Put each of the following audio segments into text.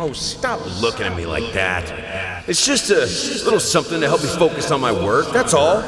Oh, stop looking at me like that. It's just a little something to help me focus on my work, that's all.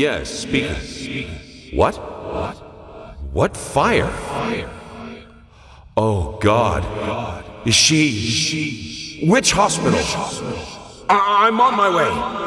Yes, speaking. What? What? What fire? Oh God. Is she? she Which hospital? I- I'm on my way.